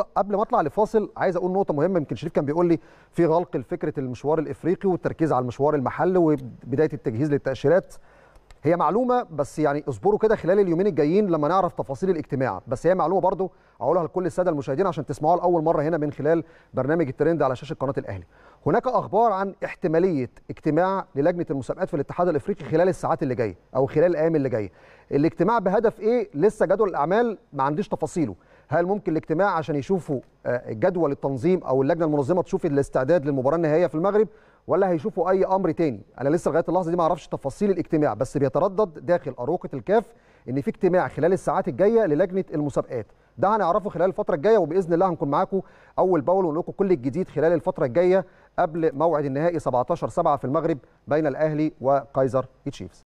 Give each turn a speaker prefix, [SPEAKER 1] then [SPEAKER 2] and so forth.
[SPEAKER 1] قبل ما اطلع لفاصل عايز أقول نقطة مهمة. يمكن شريف كان بيقول لي في غلق لفكره المشوار الإفريقي والتركيز على المشوار المحلي وبداية التجهيز للتأشيرات. هي معلومة بس يعني اصبروا كده خلال اليومين الجايين لما نعرف تفاصيل الاجتماع. بس هي معلومة برضو أقولها لكل السادة المشاهدين عشان تسمعوها لأول مرة هنا من خلال برنامج الترند على شاشة قناة الأهلي. هناك أخبار عن احتمالية اجتماع للجنة المسابقات في الاتحاد الإفريقي خلال الساعات اللي جاية أو خلال الأيام اللي جاية. الاجتماع بهدف إيه؟ لسه جدول الأعمال ما عنديش تفاصيله. هل ممكن الاجتماع عشان يشوفوا جدول التنظيم أو اللجنة المنظمة تشوف الاستعداد للمباراة النهائية في المغرب؟ ولا هيشوفوا أي أمر تاني. أنا لسه لغاية اللحظة دي ما أعرفش تفاصيل الاجتماع بس بيتردد داخل أروقة الكاف إن في اجتماع خلال الساعات الجاية للجنة المسابقات. ده هنعرفه خلال الفترة الجاية وبإذن الله هنكون معاكم أول بأول ونقول لكم كل الجديد خلال الفترة الجاية قبل موعد النهائي 17 7 في المغرب بين الأهلي وكايزر تشيفز